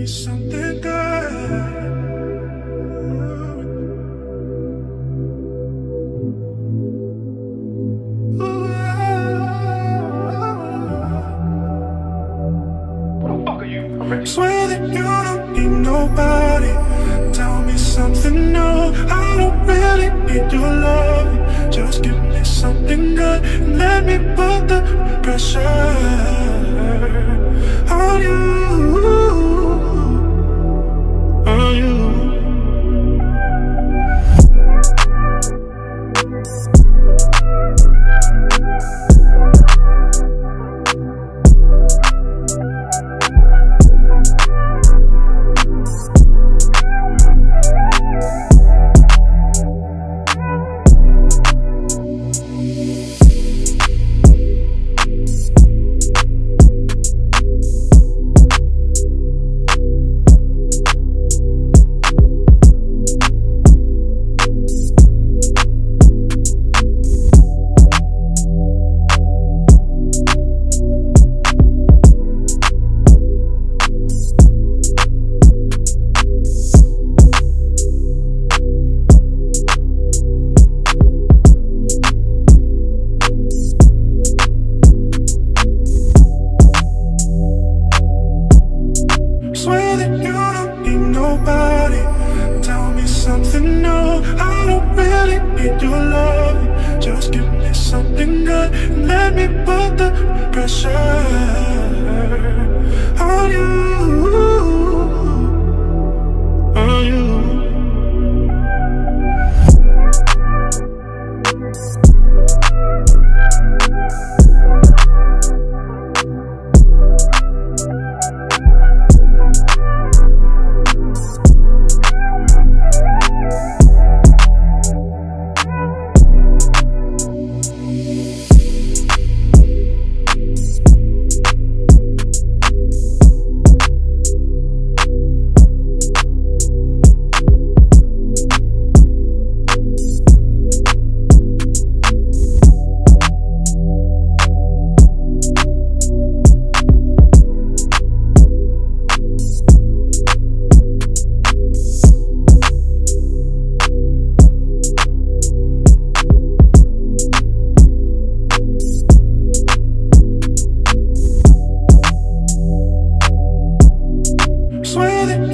me something good. Swear that you don't need nobody. Tell me something new. I don't really need your love. Just give me something good and let me put the pressure on you. Tell me something new. I don't really need your love. Just give me something good and let me put the pressure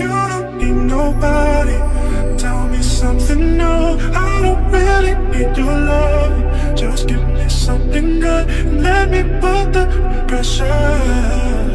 you don't need nobody. Tell me something new. I don't really need your love. Just give me something good and let me put the pressure.